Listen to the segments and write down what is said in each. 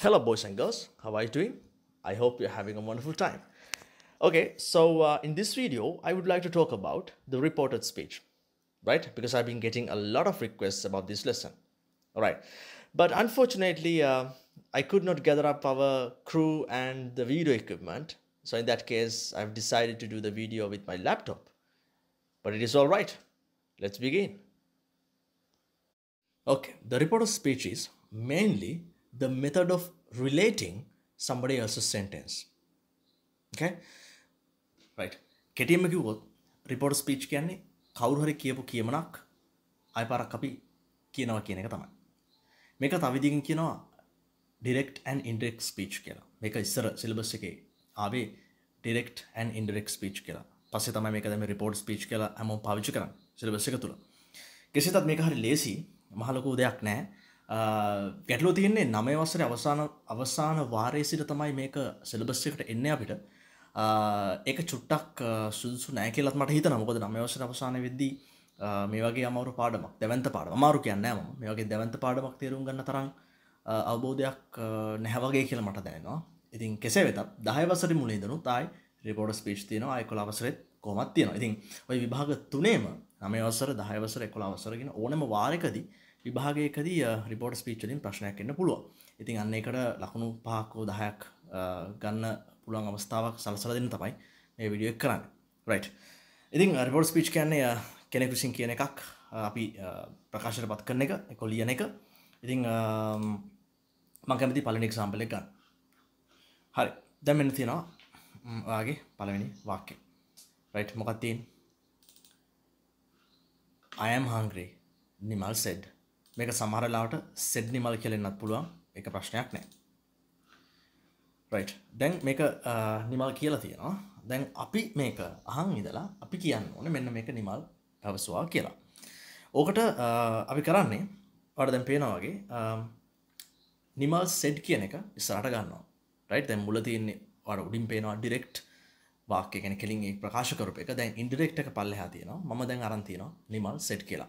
Hello, boys and girls. How are you doing? I hope you're having a wonderful time. Okay, so uh, in this video, I would like to talk about the reported speech, right? Because I've been getting a lot of requests about this lesson. All right, but unfortunately, uh, I could not gather up our crew and the video equipment. So in that case, I've decided to do the video with my laptop. But it is all right. Let's begin. Okay, the reported speech is mainly the method of relating somebody else's sentence. Okay? right. කෙටියම කිව්වොත් report speech කියන්නේ කවුරු හරි කියපු කියමනක් අය පාරක් අපි කියනවා කියන එක තමයි. මේක තව විදිහකින් කියනවා direct and indirect speech කියලා. මේක ඉස්සර සිලබස් එකේ ආවේ direct and indirect speech කියලා. පස්සේ තමයි මේක දැන් report speech කියලා හැමෝම පාවිච්චි කරන්නේ සිලබස් එක තුල. කෙසේතත් මේක හරි ලේසි මහ ලොකු දෙයක් නෑ. ගැටලෝ තියන්නේ නමය වසර අවසාන අවසාන වාරය සිට තමයි මේක සෙලබස් එකට එන්න අපිට. ඒක චුට්ටක් සුදුසු නෑ කියලත් මට හිත නමුකද නමයවසර අවසාන වෙද්දී මේ වගේ අමරු පාඩමක් දැවන්ත පාඩ අමාරු කියන්න ම මේ වගේ දැවන්ත පාඩමක් තේරුම් ගන්න තරම් අවබෝධයක් නැහවගේ කියල මට දැනවා ඉතින් කෙසේ වෙතත් දහයවසර මුලේදනු තයි රිපෝඩ ස්පේච් තියන අයකොල අවසරෙත් කොමත් තියෙන ඉතින් ඔය විභාග තුනේම නමයවසර දහයවසර එකොළ අවසරගෙන ඕනම වාරකදී විභාගයකදී රිපෝට් ස්පීච්චලින් ප්‍රශ්නයක් එන්න පුළුව ඉතින් අන්න එකට ලකුණු පහක්කෝ දහයක් ගන්න පුළුවන් අවස්ථාවක් සලසල දෙන්න තමයි මේ විඩියෝ එක් කරන්න. රයි් ඉතින් රිපෝට් ස්පීච් කියන්නේ කෙනෙක් විසින් කියන එකක් අපි ප්‍රකාශයට පත් කරන එක එක ලියන එක. ඉතිං මංකැමති පලනික් සාම්පලෙක් ගන්න. හරි. දැමෙන තියෙනවා වාගේ පළවෙනි වාක්‍ය. රයි් මොකත්තින් I am hungry Nimal said මේක සමහරලාට සෙඩ් නිමල් කියලෙන්න්නත් පුළුවන්. එක ප්‍රශ්නයක් නෑ. රයි් දැන් මේක නිමල් කියලා තියෙනවා. දැන් අපි මේක අහන් ඉදලා අපි කියන්න ඕන මෙන්න මේක නිමල් පැවසවා කියලා. ඕකට අපි කරන්නේ වඩ දැන් පේනවාගේ නිමල් සෙඩ් කියන එක ඉස්සරට ගන්නවා. රයි් දැන් මුල තියන්නේ වඩ උඩින් පේනවා ඩිරෙක්ට් වාක්‍ය කෙන කෙලින් ප්‍රකාශ කරප එක. දැන් ඉන්ඩිරෙක්ට එක පල්ල තියෙනවා. ම දැන් අරන්තියනවා නිමල් සෙට් කියලා.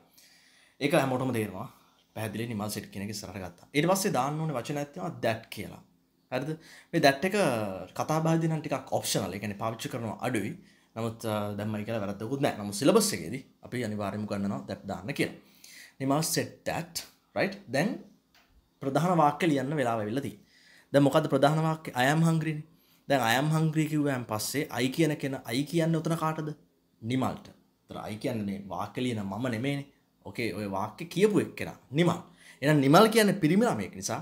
ඒක හැමෝටම තේරවා පැදිලි නිමල් සෙට් කෙනෙක සරට ගත්තා. එට පස්සේ දාන්න ඕන වචන ඇතිවා දැට් කියලා. ඇද මේ දැට් එක කතා බාදින ටිකක් ඔප්ෂනල එකන පාවිච්චි කරනවා අඩුයි. නමුත් දැම්මයි කියලා වැරදකුත් නෑ නමු සිලබස්සකේදී අපි අනිවාර්යම කරන්නවා දැට් දාන්න කියලා. නිමල් සෙට් ටැට් රයි් දැන් ප්‍රධාන වාක්‍ය ලියන්න වෙලා වෙල්ලදී දැ මොකද ප්‍රධාන වාක්‍ය? අයම් හංග්‍රීනි දැන් අයම් හංග්‍රී කිව්වයන් පස්සේ අයි කියන කෙන අයි කියන්න උතන කාටද? නිමල්ට. තර අයි කියන්නේ වාක්‍යලියන මම නෙමේනේ ඕකේ ඔය වාක්‍ය කියපු එක් කෙන නිමල්. එන නිමල් කියන්න පිරිමිලාමයෙක් නිසා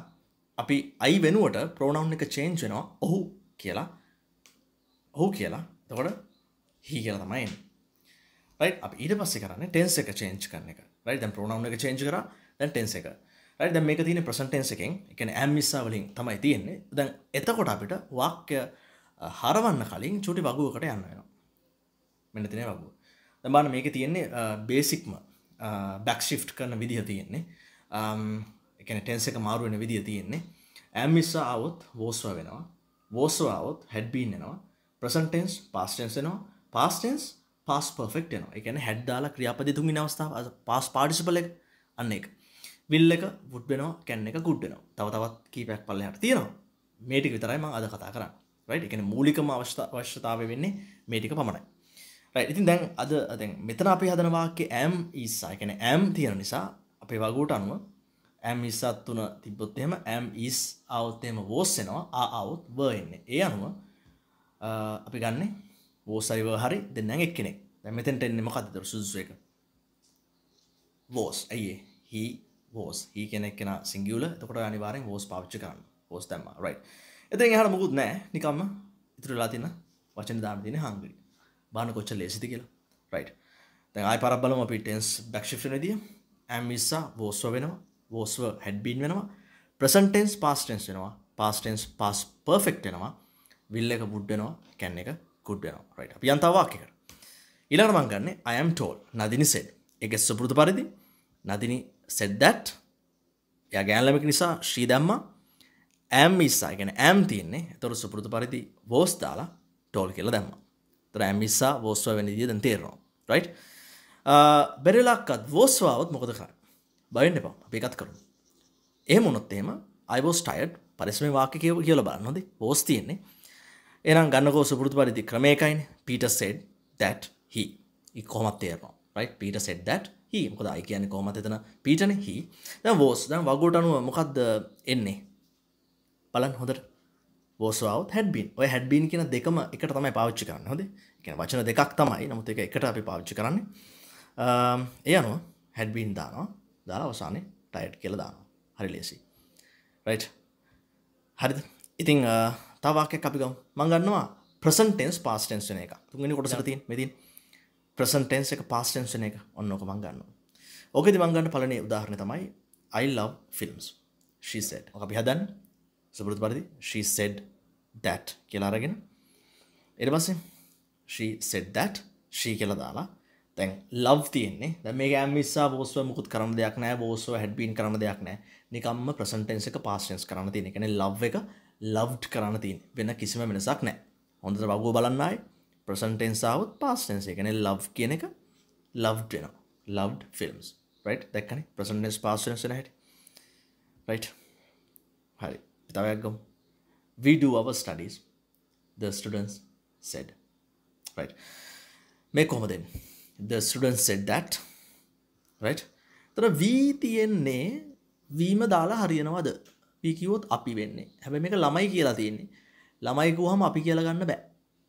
අපි අයි වෙනුවට ප්‍රෝනව් එක චේන්ජ් වෙනවා ඔහු කියලා. ඔහු කියලා. තකොට හි කියලා තමයි රයි අප ඊට පස්සේ කරන්න ටෙන්ස එක චේන්ජ් කරන එක. රයි දැන් ප්‍රෝනව් එක චේන්ජ් කර දැන් ටෙන්ස එක. රයි දැන් මේක තියෙන ප්‍රසන්ටෙන්ස් එකෙන්. එකන ඇම්මිස්සා වලින් තමයි තියෙන්නේ. දැන් එතකොට අපිට වාක්‍ය හරවන්න කලින් චුටි වගුවකට යන්න වෙනවා. මෙන්න තින වගුව. දබාන මේක තියෙන්නේ බේසික්ම බැක්ෂිෆ් කරන විදිහ තියෙන්නේ. එකන ටෙන්ස එක මාරුවෙන විදිහ තියෙන්නේ. ඇම්මිස්සා අවුත් වෝස්ව වෙනවා. වෝස්වාවොත් හැඩ්බීන් එනවා. ප්‍රසන්ටෙන්ස් පාස්ටෙන්න්සනවා පාස්ටෙන්ස් පස් පර්ෆෙක්් නවා එකන හැඩ්දාලා ක්‍රියාපති තුන්ගි අවස්ථාව පස් පාඩිසිපල අන්න එක විල් එක පුට් වෙනවා කැන්න එක ගුඩ්ඩනවා තව තවත් කීපයක් පල්ලහට තියෙනවා. මේටික විතරයිම අද කතා කරන්න. රයි් එකන මූලිකම අවශ්‍ය අවශ්‍යතාව වෙන්නේ මේටික පමණයි. රයි ඉතින් දැන් අද දැන් මෙතන අපි හදනවාගේ ඇම් ඉස්සා එකන ඇම් තියෙන නිසා අපේ වගූට අනුව ඇම් ඉස්සත් තුන තිබොත්තෙම ඇම් ඉස් අවත්තේම වෝස්සෙනවා. ආවුත් වර්න්නේ ඒ අනුව අපි ගන්න වෝසයිව හරි දෙන්න එක් කෙනෙක් දැ මෙතැන්ට එන්නෙම කතතර සුදුසු එක. වෝස්. ඇයේ හි වෝස් හි කෙනෙක් කෙන සිංගියල තකොට අනිවාරෙන් වෝස් පාච්චි කරන්න. හෝස් තැම රයි එතෙන් හට මුකුත් නෑ නිකම්ම ඉතුරලා තින්න වචන දාම තින හංගරි බාන කොච්ච ලේසිති කියලා. රයි් දැන් ආයි පරබලම අපි ටෙන්ස් බක්ෂිප්නදිය ඇම් විස්සා වෝස්ව වෙනවා. වෝස්ව හැඩ්බීන් වෙනවා. ප්‍රසන්ටෙන්ස් පාස්ටෙන්ස් වෙනවා. පාස්ටෙන්ස් පස් පර්ෆෙක්් වෙනවා. විල්ල එක බුඩ්ඩනවා කැන්න එක කුඩ්වෙනවා රයිට අපි අන්තවාක්‍යකට ඉලර මංගන්න අයම් ටෝල් නදිනි සෙඩ් එක සුපෘත පරිදි. නදිනි සෙද්දැට් ය ගෑන්ලමක නිසා ශ්‍රී දම්ම. ඇම් ඉස්සා ගෙන ඇම් තියන්නේ. තොර සුපෘතු පරිදි වෝස් දාලා ටෝල් කියල දැම්ම. තර ඇම්මිස්සා වෝස්ව වෙන දිය දැන් තේරනවා. රයි් බෙරලාක්කත් වෝස්වාවත් මොකද කර බයින්න එපා. අපි එකත් කරු ඒ මොනොත් එහෙම අයිවෝස් ටයඩ් පරිස්ම වාක්‍ය කියව කියල බලන්න හොද පෝස් තියෙන්නේ. එනම් ගන්නකෝ සුපුරුතු පරිදි ක්‍රමයකයින් පීට සෙඩ් දැට් හි කොමත් තේරනවා. රයි පීට සෙඩ් දැට් හි මොකද අයි කියන්නේ කොමත් එතන පීටන හි ද වෝස්. දැන් වගෝට අනුව මොකක්ද එන්නේ? බලන් හොඳට. වෝසාවත් හැඩබින් ඔය හැඩබීන් කියන දෙකම එකට තමයි පාවිච්චි කරන්න. හොද කියන වචන දෙකක් තමයි. නමුත් එක එකට අපි පාවිච්චි කරන්නේ. ඒ අනුව හැඩබීන් දානවා. දාලා අවසානය ටයිට් කියල දානවා. හරි ලේසි රයි් හරිද? ඉතිං තවාකයක් අපිකම් මංගන්නවා ප්‍රසන්ටෙන්ස් පාස්ටෙන්ස් වන එක. තුන්ගනි කොටසට තින් මෙතින් ප්‍රසන්ටෙන්ස් එක පාස්ටෙන්ස් වන එක. ඔන්නක මංගන්න ඕකෙති මංගන්න පලනේ උදාහරණ තමයි love films she said. අපි හදන්න සුපුරුත් පරිදි she said that කියලා අරගෙන ඊට පස්සේ she said that she කියලා දාලා දැන් ලව් තියෙන්නේ දැන් මේක ඇම්මිස්සා බෝස්ව මුකුත් කරන්න දෙයක් නැහැ බෝස්ව හෙඩ්බීන් කරන්න දෙයක් නැහැ නිකම්ම ප්‍රසන්ට් ටෙන්ස් එක පාස්ට් ටෙන්ස් කරන්න තියෙන. ඒ කියන්නේ ලව් එක ලව්ඩ් කරන්න තියෙන්නේ. වෙන කිසිම වෙනසක් නැහැ. හොඳට වගුව බලන්න ආයේ ප්‍රසන්ට් ටෙන්ස් ආවොත් පාස්ට් ටෙන්ස්. ඒ කියන්නේ ලව් කියන එක ලව්ඩ් වෙනවා. Loved films. රයිට් දැක්කනේ ප්‍රසන්ට් ටෙන්ස් පාස්ට් ටෙන්ස් වෙන හැටි. රයිට් හරි තවයක් ගමු we do our studies the students said right? මේ කොහොමද the students said that right? තර වී තියෙන්නේ වීම දාලා හරියනවද පිකිවොත් අපි වෙන්නේ හැබැ මේක ළමයි කියලා තියෙන්නේ ළමයිකුහම අපි කියලා ගන්න බෑ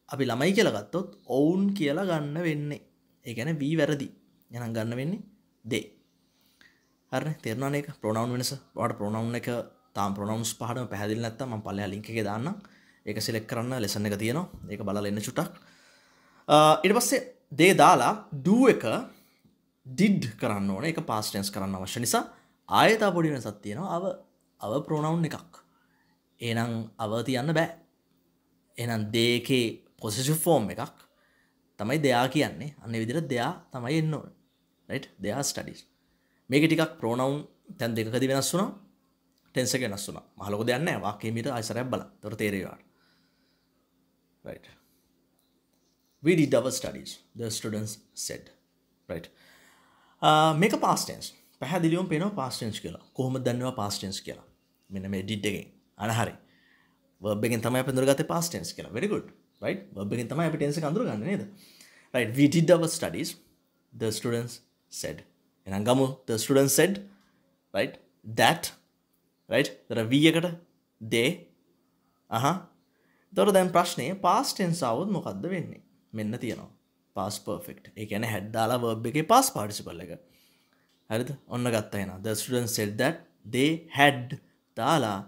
අපි ළමයි කියලා ගත්තොත් ඔවුන් කියලා ගන්න වෙන්නේ ඒගැන වී වැරදි යනම් ගන්න වෙන්නේ දේ හරි තෙරණ එක ප්‍රනවන්් වෙනස වාට ප්‍රනවුන් එක තාම් ප්‍රනවන්ස් පහටම පැදිල් නැත්ත ම පල්ල ලින්ක එක දාන්න ඒක සිලෙක් කරන්න ලෙසන්න එක තියෙනවා. ඒක බල එන්න චුටක් ඉට පස්සේ දේ දාලා දූ එක ඩිඩ් කරන්න ඕන. එක පාස්ටන්ස් කරන්න අවශ්‍ය නිසා. ආයතා පොඩි වෙනසත් තියෙනවා. අව අව ප්‍රෝනවුන් එකක්. ඒනම් අව තියන්න බෑ. එනම් දේකේ පොසිසි ෆෝර්ම් එකක් තමයි දෙයා කියන්නේ. අන්න විදිර දෙයා තමයි එන්න ඕන. දෙයා ස්ටඩිස් මේක ටිකක් ප්‍රෝනවුන් තැන් දෙකකති වෙනස් වුනා ටෙන්සක වෙනස් වුනා මහලොක දෙයන්න වාකේමීට අයිසරැබ් බල තොර තේරවාට right. We did our studies the students said. Right. Uh, මේක පාස්ටන්ස් පැහැදිලියුම් පේනවා පාස්ටන්ස් කියලා. කොහොම දන්නවා පාස්ටන්ස් කියලා? මෙන්න මේ ඩිඩ්ඩගෙන් අනහරි වර්බගෙන් තමයි පඳුරගත පාස්ටන්ස් කියලා. Very good right? වර්බගෙන් තමයි අපි ටෙන්ස අඳුර ගන්න නේද? Right. We did our studies the students said. එනම් ගමු. The students said right that right? දර වී එකට දේ අහ. තොර දැන් ප්‍රශ්නය පාස්ටෙන්ස් අවුත් මොකක්ද වෙන්නේ? මෙන්න තියෙනවා. පාස් පර්ෆෙක්් ඒ ඇන හැද්දාලා වර්බ් එක පාස් පාටිසිපල් එක. හරිද? ඔන්න ගත්තයන ද ස්ටඩන් සෙල් දැට් දේ හැඩ් දාලා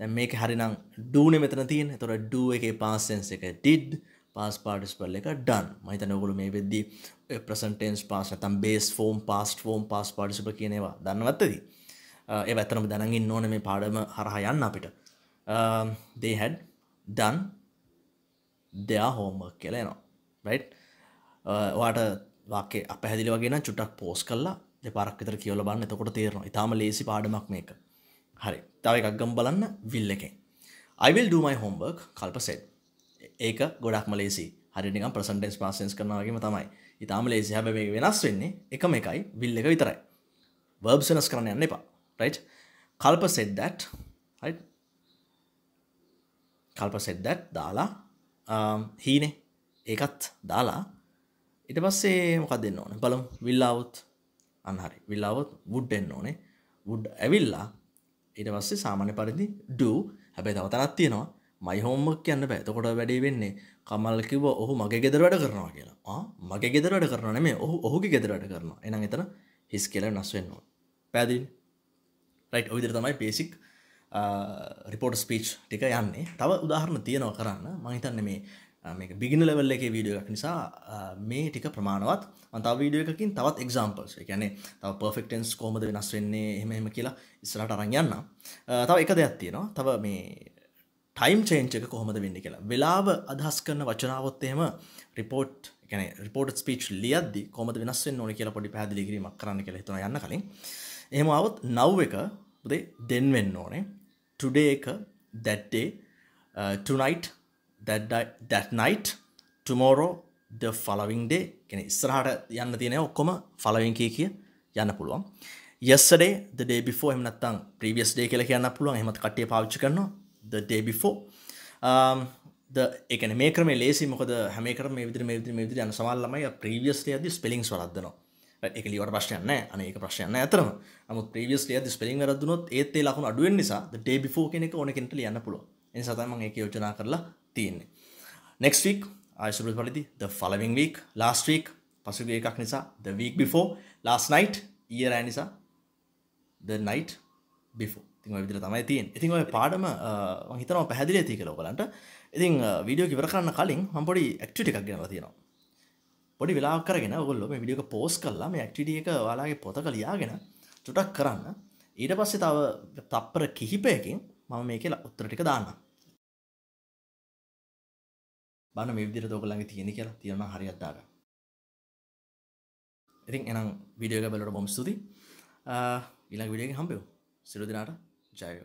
දැ මේක හරිනම් ඩූන මෙතන තියෙන තොර ඩුව එක පාසන්ස එක ඩිඩ් පාස් පාටිස්පල් එක ඩන් මහිත නොගුළු මේ වෙද්දී present tense past tense base form past form past participle කියනවා දන්නවත්තදී ඒ ඇතරම දැනගින් ඕන මේ පාඩම හරහා යන්න අපිට. දේහැඩ් ඩන් දෙයා හෝම්මක් කියලනවා රයි් වාට වාකේ අප හැදිලි වගෙන චුටක් පෝස් කල්ලා දෙපරක් විතර කියවල බන්න එතකොට තේරනවා. ඉතාම ලේසි පාඩමක් මේක. හරි. තව එකක් ගම් බලන්න. විල් එකෙන්. අයිවිල් ඩමයි හෝම්බර්ක් කල්ප සෙට් ඒක ගොඩක්ම ලේසි හරිනික ප්‍රසන්ටෙන්ස් පාසන්ස් කරනවාගේම තමයි. ඉතාම ලේසි හැබ මේ වෙනස් වෙන්නේ එකම එකයි. විල් එක විතරයි. වර්බ් සෙනස් කරන්න යන්න එපා. Right? කල්ප said that right? කල්ප said that දාලා හීනේ ඒකත් දාලා ඉට පස්සේ මොකක් දෙන්න ඕන? බලම්. විල්ලාවුත් අන්හරි. විල්ලාවත් වුඩ් එන්න ඕනේ. වුඩ් ඇවිල්ලා ඊට පස්සේ සාමාන්‍ය පරිදි ඩ හැබැයි තවතනත් තියෙනවා. මයි හෝම්මක් කියන්න බෑතකොට වැඩේ වෙන්නේ කමල්කිව ඔහු මගේ ගෙදර වැඩ කරනවා කියලා. මගේ ගෙදර වැඩ කරන මේ ඔහු ඔහුගේ ගෙදර වැඩ කරනවා. එනම් එතන හිස් කියල නස් වෙන්නවා පැදින් රයිට් ඔවිදිර තමයි පේසික් රිපෝට් ස්පීච් ටික යන්නේ. තව උදාහරණ තියෙනවා කරන්න. මහිතන්න මේ මේක බිගින ලෙවල්ල එක වීඩියෝ එකක් නිසා මේ ටික ප්‍රමාණවත්. අන්තා වීඩියෝ එකකින් තවත් එක්සාම්පල්ස් එකැනෙ තව පර්ෆෙක්ටන්ස් කෝමද වෙනස් වෙන්නේ? එහෙම එම කියලා ඉස්සරට අරන් යන්න. තව එක දෙයක් තියෙනවා. තව මේ ටයිම් චේන්ච එක කොහොමද වෙන්න කියලා. වෙලාව අදහස් කරන වචනාවත් එහෙම රිපෝට් ගැන රිපෝට් ස්පීච් ලියද්දි කොමද වෙනස් වෙන්න ඕන කියලා පොඩි පැදිලි කිරීමක් කරන්න කියලා හිතන යන්න කලින්. එහෙම අවුත් නව් එක පුදේ දෙන් වෙන්න ඕනේ. ටුඩේ එක දැට්ඩේ ටනයිට් uh, that night tomorrow the following day. කෙන ඉස්සරහට යන්න තියෙන ඔක්කොම ෆලවින් කිය කිය යන්න පුළුවන්. යස්සඩේ the day before එම නැත්තම් previous day කියලා කියන්න පුළුවන්. එහෙමත් කට්ටිය පාවිච්චි කරනවා. The day before. Um, the එකන මේ ක්‍රම ලේසි මොකද හැම කරම මේ විදිහට මේ විදිහට මේ විදිහට යන සමහර ළමයි previous day යද්දි ස්පෙලිංස් වරද්දනවා ඒක ලියවට ප්‍රශ්නයක් නැහැ. අනේ ඒක ප්‍රශ්නයක් නැහැ අතරම. නමුත් previous day යද්දි ස්පෙලිං වැරද්දුනොත් ඒත් ඒ ලකුණු අඩු වෙන නිසා the day before කියන එක ඕන කෙනෙක්ට ලියන්න පුළුවන්. ඒ නිසා තමයි මම ඒක යෝජනා කරලා තියෙන්නේ. Next week ආයසුරු පරිදි the following week last week පසුගිය එකක් නිසා the week before last night ඊයේ රෑ නිසා the night before. ඉතින් ඔය විදිහට තමයි තියෙන්නේ. ඉතින් ඔය පාඩම මම හිතනවා පැහැදිලි ඇති කියලා ඔයගලන්ට. ඉතින් වීඩියෝ ඉවර කරන්න කලින් මම පොඩි ඇක්ටිවිටි එකක් ගෙනලා තියෙනවා. පොඩි වෙලාවක් කරගෙන ඔයගොල්ලෝ මේ වීඩියෝ එක පෝස්ට් කරලා මේ ඇක්ටිවිටි එක ඔයාලගේ පොතක ලියාගෙන චුටක් කරන්න. ඊට පස්සේ තව තප්පර කිහිපයකින් මම මේකේ උත්තර ටික දාන්නම්. බලන්න මේ විදිහට ඔයගොල්ලන්ගේ තියෙන කියලා තියෙනවා හරියට දාගන්න. ඉතින් එනම් වීඩියෝ එක බලවට බොහොම ස්තුතියි. ඊළඟ වීඩියෝ එකෙන් හම්බෙමු. සියලු දෙනාට 加油。